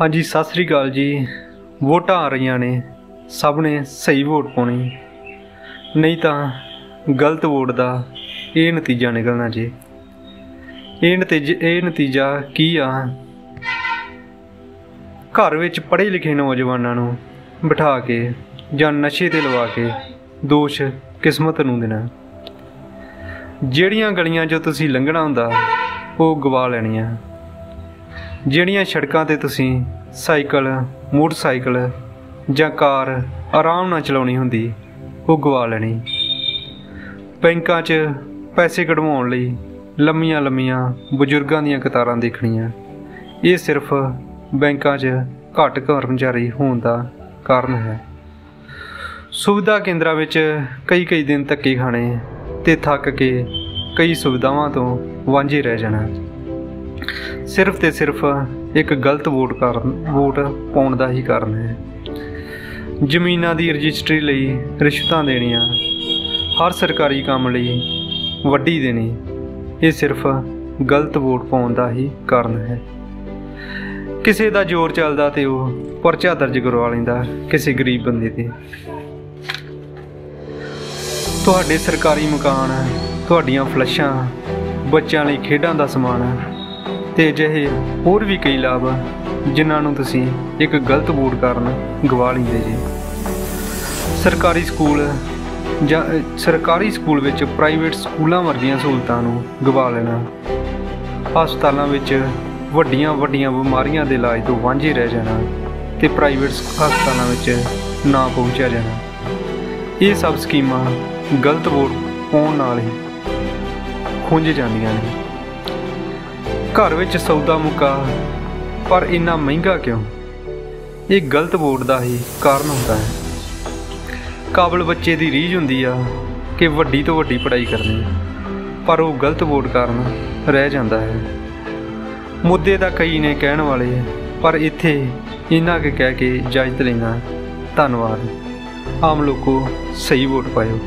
ਹਾਂਜੀ, ਸਤਿ ਸ੍ਰੀ ਅਕਾਲ ਜੀ। ਵੋਟਾਂ ਆ ਰਹੀਆਂ ਨੇ। ਸਭ ਨੇ ਸਹੀ ਵੋਟ ਪਾਉਣੀ। ਨਹੀਂ ਤਾਂ ਗਲਤ ਵੋਟ ਦਾ ਇਹ ਨਤੀਜਾ ਨਿਕਲਣਾ ਜੀ। ਇਹ ਨਤੀਜਾ ਇਹ ਨਤੀਜਾ ਕੀ ਆ? ਘਰ ਵਿੱਚ ਪੜ੍ਹੇ ਲਿਖੇ ਨੌਜਵਾਨਾਂ ਨੂੰ ਬਿਠਾ ਕੇ ਜਾਂ ਨਸ਼ੇ ਤੇ ਲਵਾ ਕੇ ਦੋਸ਼, ਕਿਸਮਤ ਨੂੰ ਦੇਣਾ। ਜਿਹੜੀਆਂ ਗਲੀਆਂ 'ਚੋਂ ਤੁਸੀਂ ਲੰਘਣਾ ਹੁੰਦਾ, ਉਹ ਗਵਾ ਲੈਣੀਆਂ। ਜਿਹੜੀਆਂ ਸੜਕਾਂ ਤੇ ਤੁਸੀਂ ਸਾਈਕਲ, ਮੋਟਰਸਾਈਕਲ ਜਾਂ ਕਾਰ ਆਰਾਮ ਨਾਲ ਚਲਾਉਣੀ ਹੁੰਦੀ, ਉਹ ਗਵਾ ਲੈਣੀ। ਬੈਂਕਾਂ 'ਚ ਪੈਸੇ ਕਢਵਾਉਣ ਲਈ ਲੰਮੀਆਂ ਲੰਮੀਆਂ ਬਜ਼ੁਰਗਾਂ ਦੀਆਂ ਕਤਾਰਾਂ ਦੇਖਣੀਆਂ। ਇਹ ਸਿਰਫ ਬੈਂਕਾਂ 'ਚ ਘੱਟ ਕਰਮਚਾਰੀ ਹੋਣ ਦਾ ਕਾਰਨ ਹੈ। ਸੁਵਿਧਾ ਕੇਂਦਰਾਂ ਵਿੱਚ ਕਈ ਕਈ ਦਿਨ ਧੱਕੇ ਖਾਣੇ ਤੇ ਥੱਕ ਕੇ ਕਈ ਸੁਵਿਧਾਵਾਂ ਤੋਂ ਵਾਂਝੇ ਰਹਿ ਜਾਣਾ। ਸਿਰਫ ਤੇ ਸਿਰਫ ਇੱਕ ਗਲਤ ਵੋਟ ਕਾਰਨ, ਵੋਟ ਪਾਉਣ ਦਾ ਹੀ ਕਾਰਨ ਹੈ। ਜ਼ਮੀਨਾਂ ਦੀ ਰਜਿਸਟਰੀ ਲਈ ਰਿਸ਼ਵਤਾਂ ਦੇਣੀਆਂ, ਹਰ ਸਰਕਾਰੀ ਕੰਮ ਲਈ ਵੱਡੀ ਦੇਣੀ, ਇਹ ਸਿਰਫ ਗਲਤ ਵੋਟ ਪਾਉਣ ਦਾ ਹੀ ਕਾਰਨ ਹੈ। ਕਿਸੇ ਦਾ ਜ਼ੋਰ ਚੱਲਦਾ ਤੇ ਉਹ ਪਰਚਾ ਦਰਜ ਕਰਵਾ ਲੈਂਦਾ, ਕਿਸੇ ਗਰੀਬ ਬੰਦੇ ਤੇ। ਤੁਹਾਡੇ ਸਰਕਾਰੀ ਮਕਾਨ, ਤੁਹਾਡੀਆਂ ਫਲੱਸ਼ਾਂ ਬੱਚਿਆਂ ਲਈ ਖੇਡਾਂ ਦਾ ਸਮਾਨ ਤੇ ਅਜਿਹੇ ਹੋਰ ਵੀ ਕਈ ਲਾਭ ਜਿਨ੍ਹਾਂ ਨੂੰ ਤੁਸੀਂ ਇੱਕ ਗਲਤ ਵੋਟ ਕਾਰਨ ਗਵਾ ਲੈਂਦੇ ਜੀ। ਸਰਕਾਰੀ ਸਕੂਲ ਜਾਂ ਸਰਕਾਰੀ ਸਕੂਲ ਵਿੱਚ ਪ੍ਰਾਈਵੇਟ ਸਕੂਲਾਂ ਵਰਗੀਆਂ ਸਹੂਲਤਾਂ ਨੂੰ ਗਵਾ ਲੈਣਾ, ਹਸਪਤਾਲਾਂ ਵਿੱਚ ਵੱਡੀਆਂ ਵੱਡੀਆਂ ਬਿਮਾਰੀਆਂ ਦੇ ਇਲਾਜ ਤੋਂ ਵਾਂਝੇ ਰਹਿ ਜਾਣਾ ਤੇ ਪ੍ਰਾਈਵੇਟ ਹਸਪਤਾਲਾਂ ਵਿੱਚ ਨਾ ਪਹੁੰਚਿਆ ਜਾਣਾ। ਇਹ ਸਭ ਸਕੀਮਾਂ ਗਲਤ ਵੋਟ ਪਾਉਣ ਨਾਲ ਹੀ ਖੁੰਝ ਜਾਂਦੀਆਂ ਨੇ। ਘਰ ਵਿੱਚ ਸੌਦਾ ਮੁਕਾ। ਪਰ ਇੰਨਾ ਮਹਿੰਗਾ ਕਿਉਂ? ਇਹ ਗਲਤ ਵੋਟ ਦਾ ਹੀ ਕਾਰਨ ਹੁੰਦਾ ਹੈ। ਕਾਬਲ ਬੱਚੇ ਦੀ ਰੀਝ ਹੁੰਦੀ ਆ ਕਿ ਵੱਡੀ ਤੋਂ ਵੱਡੀ ਪੜ੍ਹਾਈ ਕਰਨੀ। ਪਰ ਉਹ ਗਲਤ ਵੋਟ ਕਾਰਨ ਰਹਿ ਜਾਂਦਾ ਹੈ। ਮੁੱਦੇ ਦਾ ਕਈ ਨੇ ਕਹਿਣ ਵਾਲੇ, ਪਰ ਇੱਥੇ ਇਹਨਾਂ ਕੁ ਕਹਿ ਕੇ ਇਜਾਜ਼ਤ ਲੈਣਾ ਧੰਨਵਾਦ। ਆਮ ਲੋਕੋ ਸਹੀ ਵੋਟ ਪਾਇਓ।